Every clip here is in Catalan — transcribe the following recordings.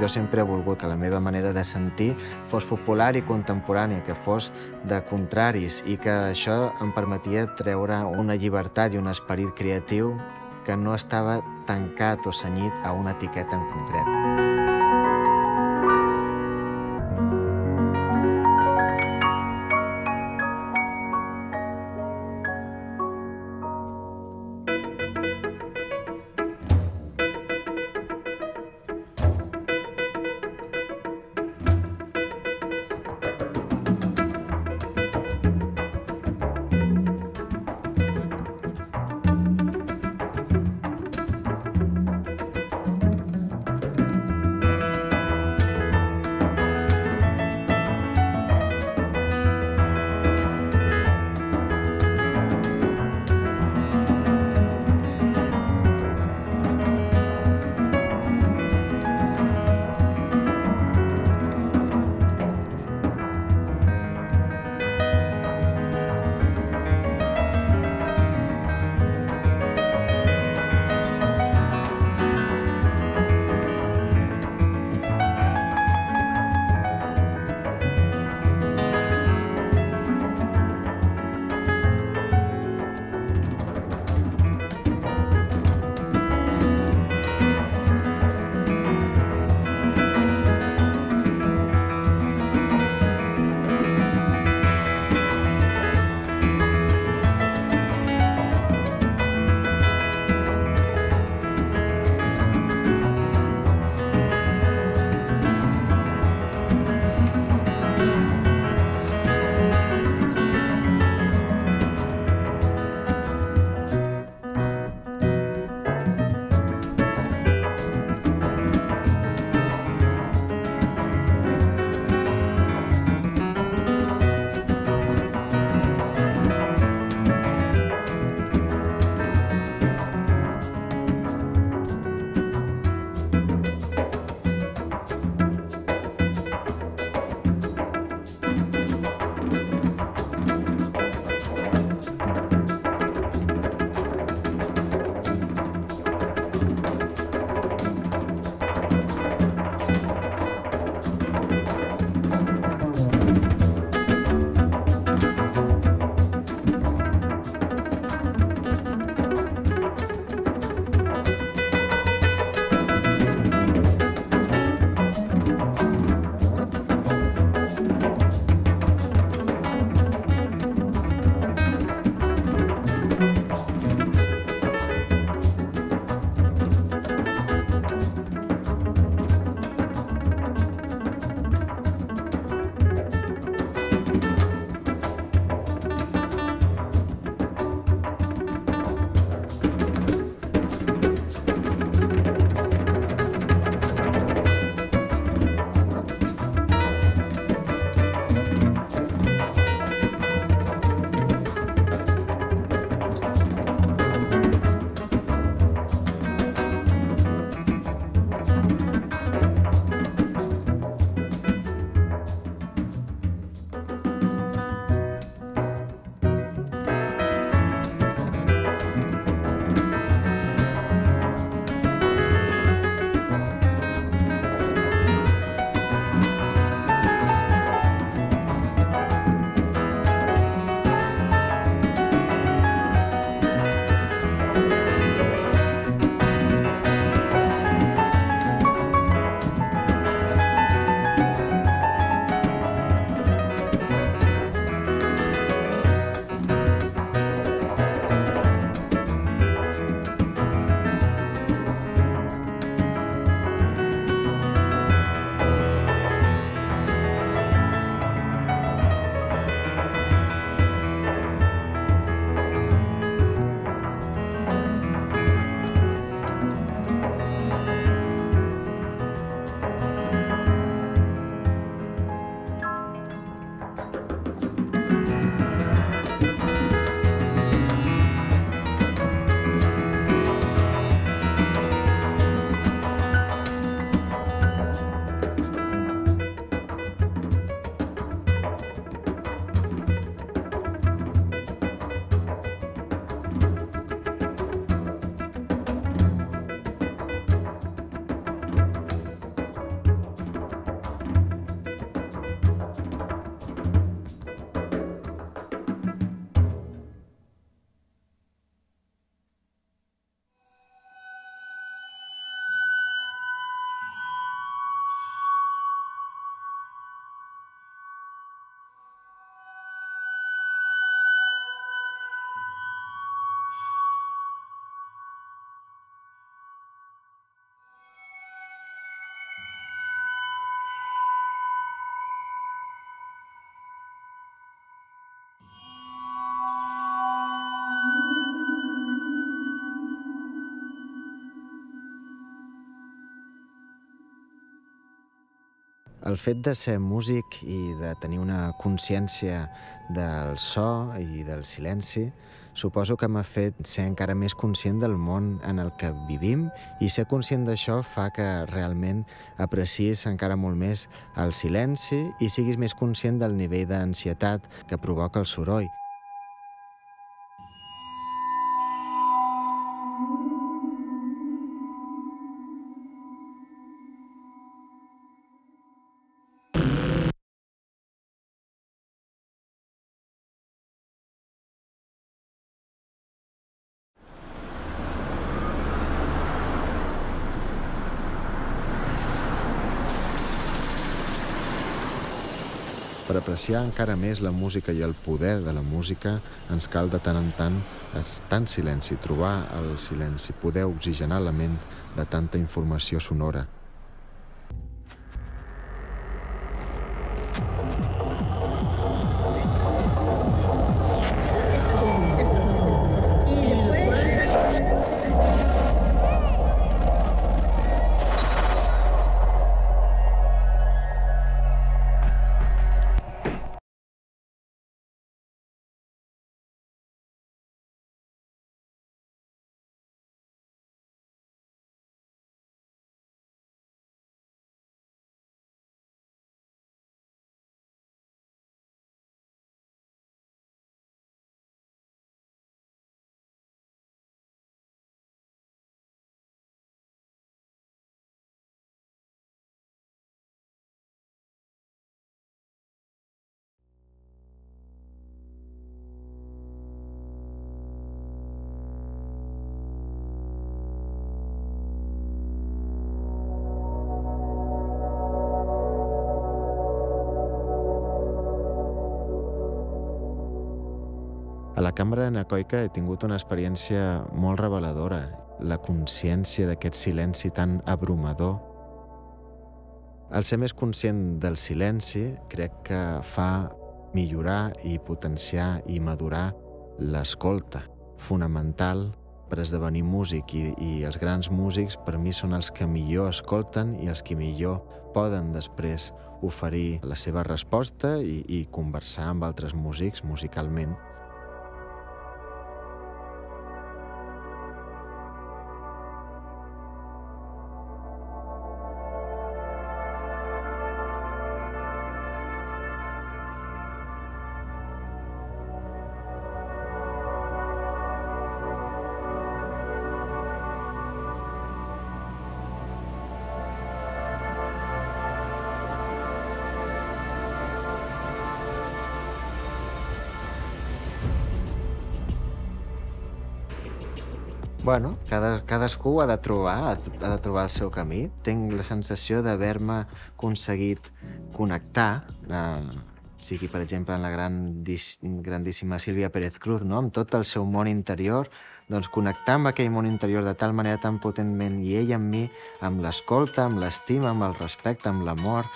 Jo sempre he volgut que la meva manera de sentir fos popular i contemporània, que fos de contraris i que això em permetia treure una llibertat i un esperit creatiu que no estava tancat o senyit a una etiqueta en concret. El fet de ser músic i de tenir una consciència del so i del silenci suposo que m'ha fet ser encara més conscient del món en el que vivim i ser conscient d'això fa que realment aprecis encara molt més el silenci i siguis més conscient del nivell d'ansietat que provoca el soroll. Per apreciar encara més la música i el poder de la música, ens cal de tant en tant estar en silenci, trobar el silenci, poder oxigenar la ment de tanta informació sonora. La cambra anecoica he tingut una experiència molt reveladora, la consciència d'aquest silenci tan abrumador. El ser més conscient del silenci crec que fa millorar i potenciar i madurar l'escolta, fonamental per esdevenir músic i, i els grans músics per mi són els que millor escolten i els que millor poden després oferir la seva resposta i, i conversar amb altres músics musicalment. Bueno, cada, cadascú ha de trobar, ha de trobar el seu camí. Tinc la sensació d'haver-me aconseguit connectar, eh, sigui, per exemple, en la gran, grandíssima Sílvia Pérez Cruz, no? amb tot el seu món interior, doncs connectar amb aquell món interior de tal manera tan potentment, i ell amb mi, amb l'escolta, amb l'estima, amb el respecte, amb l'amor,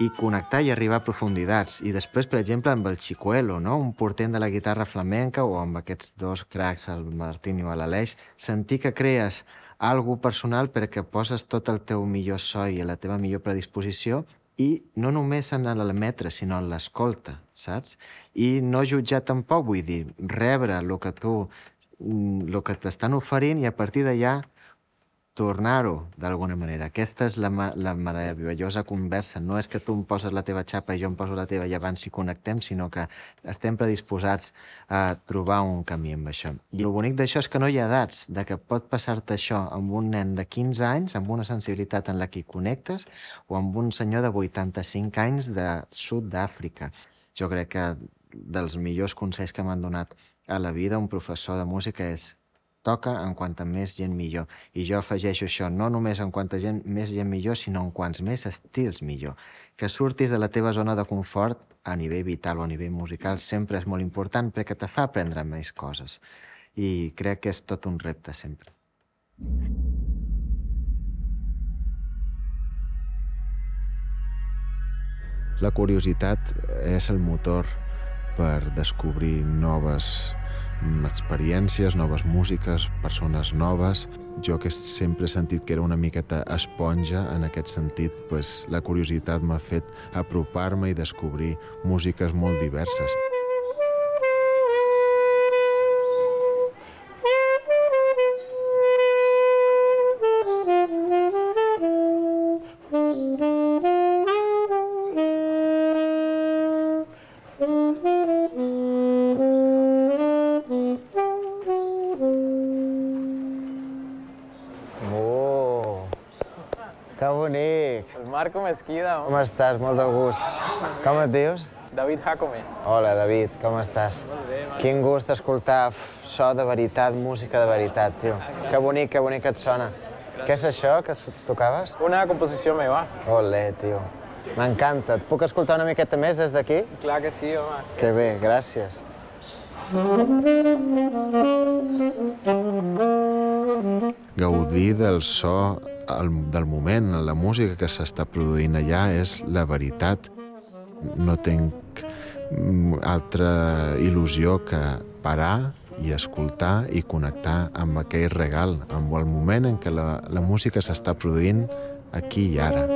i connectar i arribar a profunditats. I després, per exemple, amb el Chicuelo, no? un portent de la guitarra flamenca, o amb aquests dos cracs, el Martín i l'Aleix, sentir que crees algo personal perquè poses tot el teu millor so i la teva millor predisposició i no només en l'emetre, sinó en l'escolta, saps? I no jutjar tampoc, vull dir, rebre el que tu mm, el que t'estan oferint i a partir d'allà tornar-ho d'alguna manera. Aquesta és la, la meravellosa conversa. No és que tu em poses la teva xapa i jo em poso la teva i abans si connectem, sinó que estem predisposats a trobar un camí amb això. I el bonic d'això és que no hi ha edats, de que pot passar-te això amb un nen de 15 anys, amb una sensibilitat en la que hi connectes, o amb un senyor de 85 anys de sud d'Àfrica. Jo crec que dels millors consells que m'han donat a la vida un professor de música és toca en quanta més gent millor. I jo afegeixo això, no només en quanta gent, més gent millor, sinó en quants més estils millor. Que surtis de la teva zona de confort a nivell vital o a nivell musical sempre és molt important perquè te fa aprendre més coses. I crec que és tot un repte sempre. La curiositat és el motor per descobrir noves mm, experiències, noves músiques, persones noves. Jo que sempre he sentit que era una miqueta esponja, en aquest sentit, pues, la curiositat m'ha fet apropar-me i descobrir músiques molt diverses. Mesquida, Com estàs? Molt de gust. Com et dius? David Jacome. Hola, David, com estàs? Molt bé. Quin gust escoltar so de veritat, música de veritat, tio. Que bonic, que bonic et sona. Què és això que tocaves? Una composició meva. Olé, tio. M'encanta. Et puc escoltar una miqueta més des d'aquí? Clar que sí, home. Que bé, gràcies. Gaudir del so el, del moment, la música que s'està produint allà és la veritat. No tinc mm, altra il·lusió que parar i escoltar i connectar amb aquell regal, amb el moment en què la, la música s'està produint aquí i ara.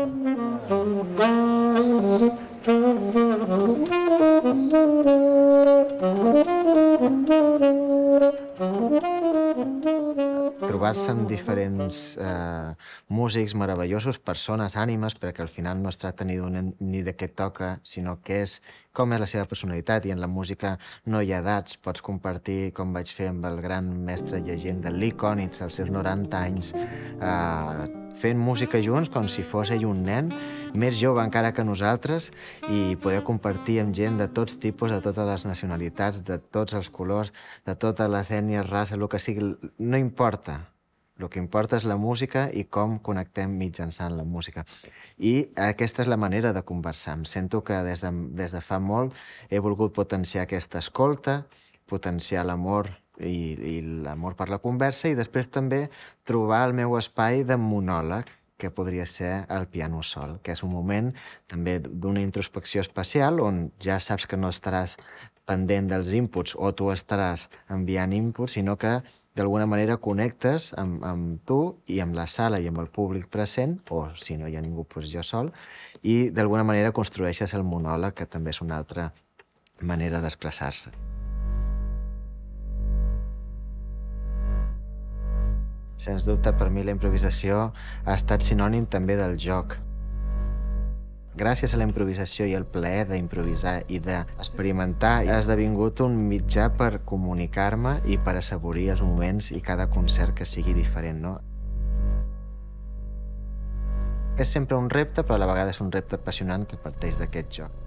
Trobar-se amb diferents eh, músics meravellosos, persones, ànimes, perquè al final no es tracta ni, ni de què toca, sinó que és com és la seva personalitat i en la música no hi ha edats. Pots compartir, com vaig fer amb el gran mestre llegenda Lee Konitz, als seus 90 anys, eh, fent música junts com si fos ell un nen, més jove encara que nosaltres, i poder compartir amb gent de tots tipus, de totes les nacionalitats, de tots els colors, de totes les ètnies, races, el que sigui, no importa. El que importa és la música i com connectem mitjançant la música. I aquesta és la manera de conversar. Em sento que des de, des de fa molt he volgut potenciar aquesta escolta, potenciar l'amor i, i l'amor per la conversa i després també trobar el meu espai de monòleg, que podria ser el piano sol, que és un moment també d'una introspecció especial on ja saps que no estaràs pendent dels inputs o tu estaràs enviant inputs, sinó que d'alguna manera connectes amb, amb tu i amb la sala i amb el públic present, o si no hi ha ningú, doncs jo sol, i d'alguna manera construeixes el monòleg, que també és una altra manera d'expressar-se. Sens dubte, per mi la improvisació ha estat sinònim també del joc. Gràcies a la improvisació i el plaer d'improvisar i d'experimentar, ha esdevingut un mitjà per comunicar-me i per assaborir els moments i cada concert que sigui diferent, no? És sempre un repte, però a la vegada és un repte apassionant que parteix d'aquest joc.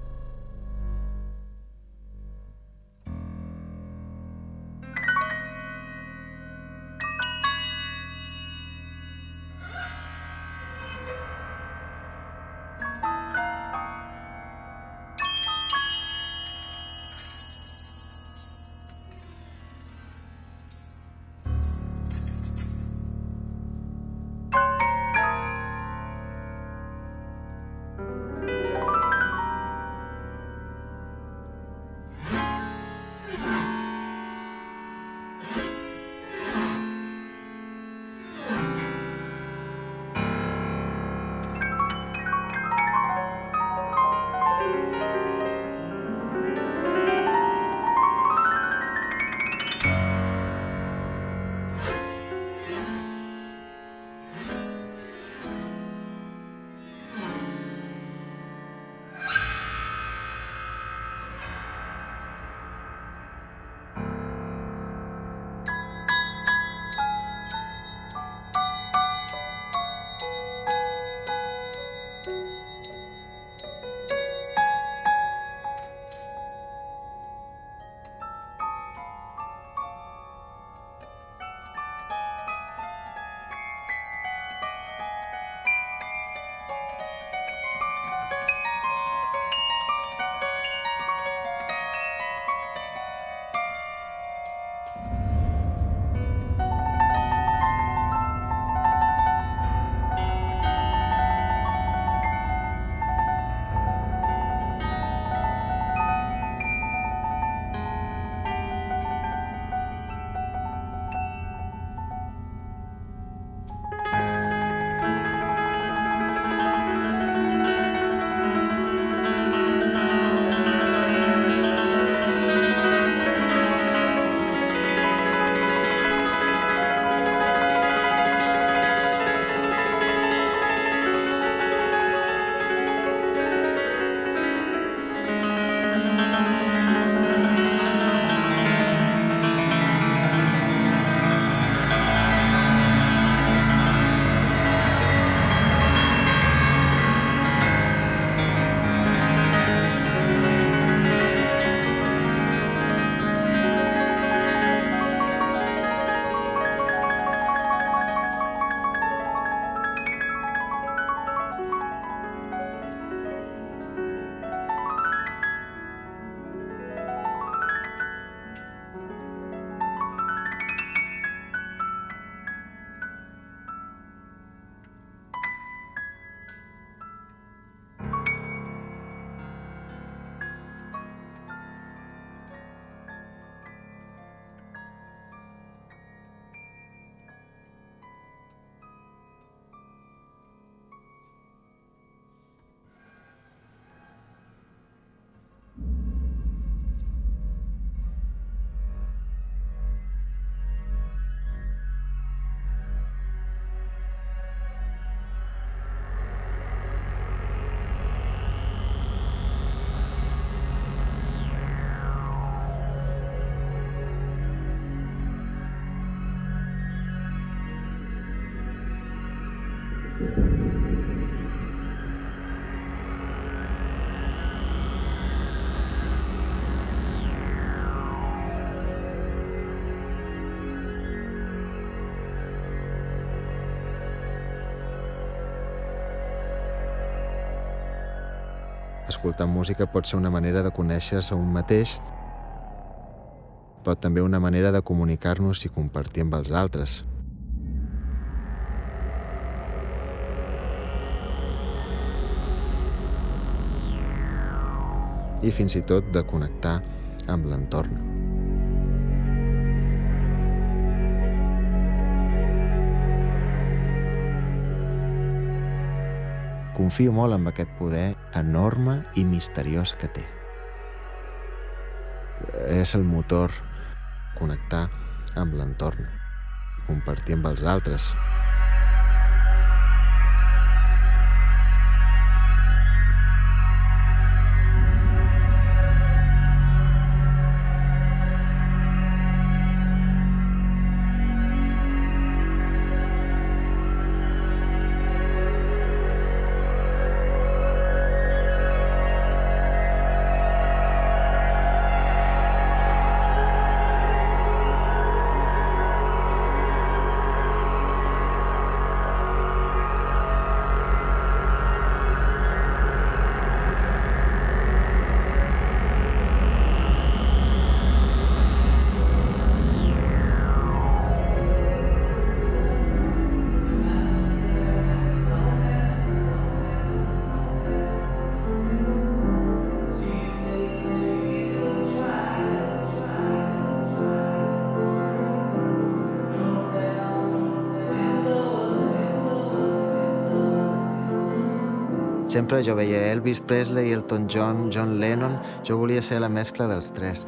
Escoltar música pot ser una manera de conèixer-se un mateix, però també una manera de comunicar-nos i compartir amb els altres. i fins i tot de connectar amb l'entorn. Confio molt en aquest poder enorme i misteriós que té. És el motor connectar amb l'entorn, compartir amb els altres, Sempre jo veia Elvis Presley, Elton John, John Lennon, jo volia ser la mescla dels tres.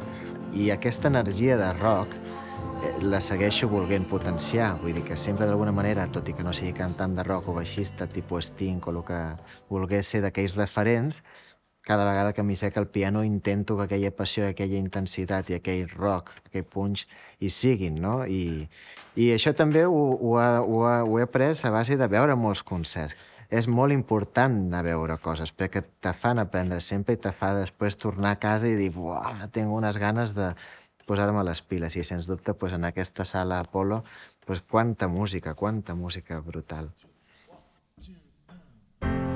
I aquesta energia de rock eh, la segueixo volent potenciar, vull dir que sempre d'alguna manera, tot i que no sigui cantant de rock o baixista, tipus Sting o el que volgués ser d'aquells referents, cada vegada que m'hi sec el piano intento que aquella passió, aquella intensitat i aquell rock, aquell punch hi siguin, no? I, i això també ho, ho, ha, ho, ha, ho he après a base de veure molts concerts és molt important anar a veure coses, perquè te fan aprendre sempre i te fa després tornar a casa i dir «Buah, tinc unes ganes de posar-me les piles». I, sens dubte, pues, en aquesta sala Apolo, pues, quanta música, quanta música brutal. Ai,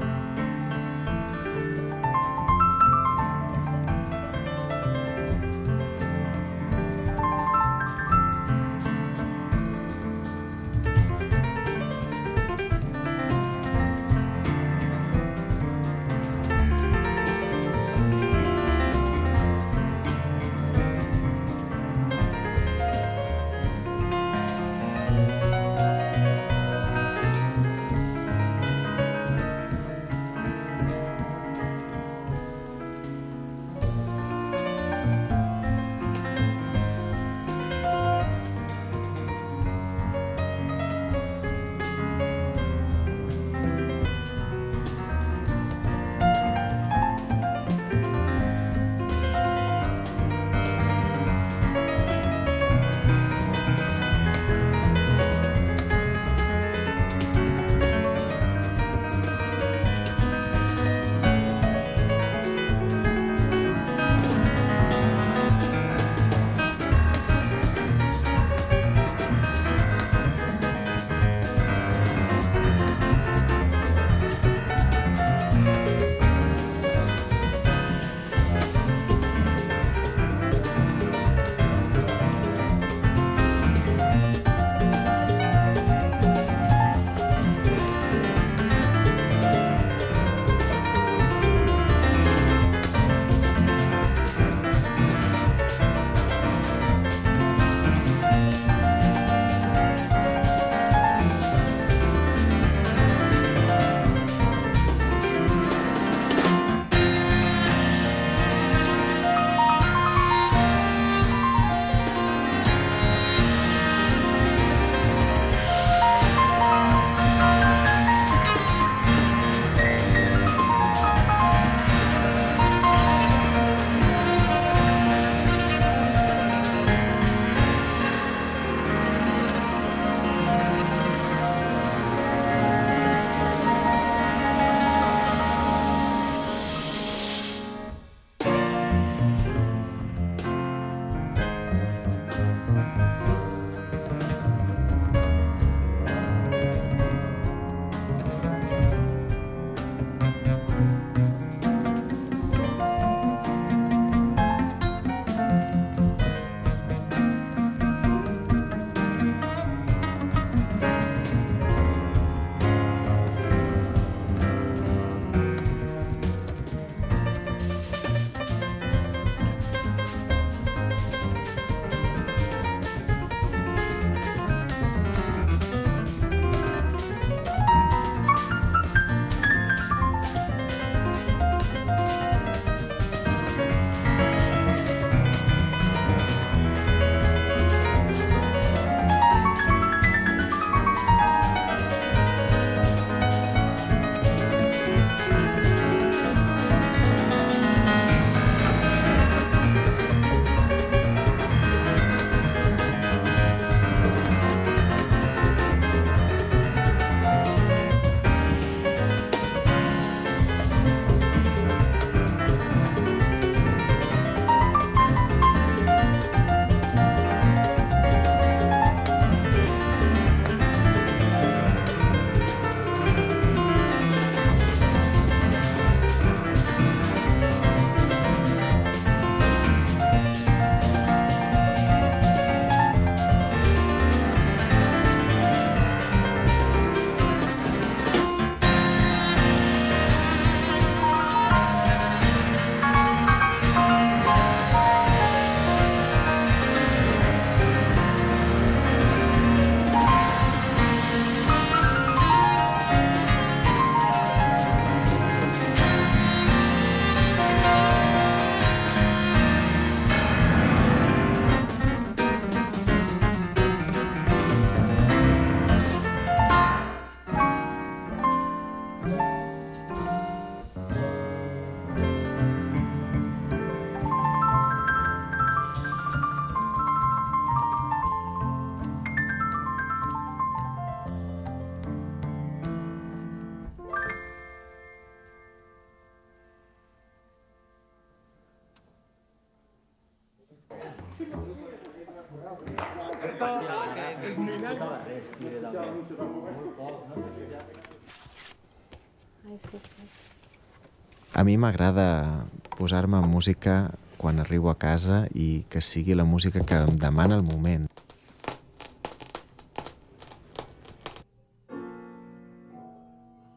mi m'agrada posar-me música quan arribo a casa i que sigui la música que em demana el moment.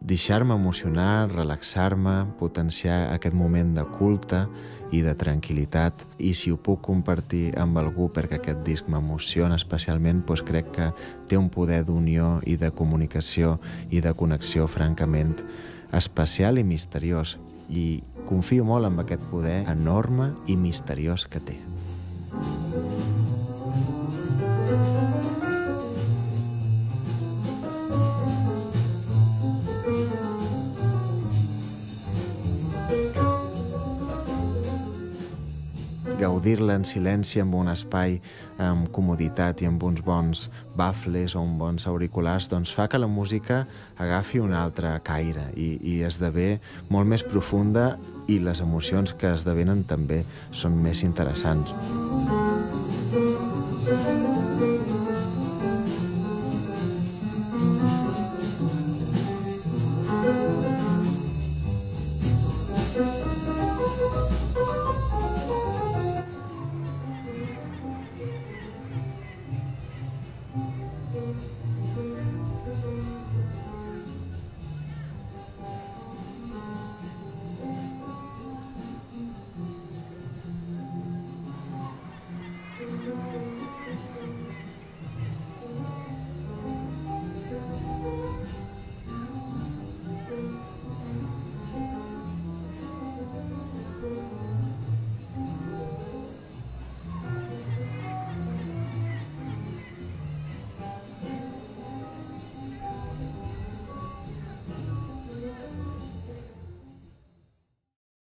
Deixar-me emocionar, relaxar-me, potenciar aquest moment de culte i de tranquil·litat i si ho puc compartir amb algú perquè aquest disc m'emociona especialment doncs crec que té un poder d'unió i de comunicació i de connexió francament especial i misteriós i confio molt en aquest poder enorme i misteriós que té. Gaudir-la en silenci amb un espai amb comoditat i amb uns bons bafles o uns bons auriculars, doncs fa que la música agafi un altre caire i, i esdevé molt més profunda i les emocions que esdevenen també són més interessants.